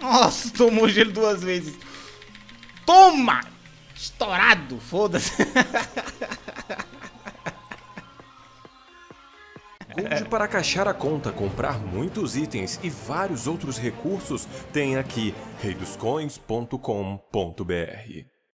Nossa, tomou gelo duas vezes. Toma! Estourado, foda-se. Gold para caixar a conta, comprar muitos itens e vários outros recursos tem aqui reidoscoins.com.br.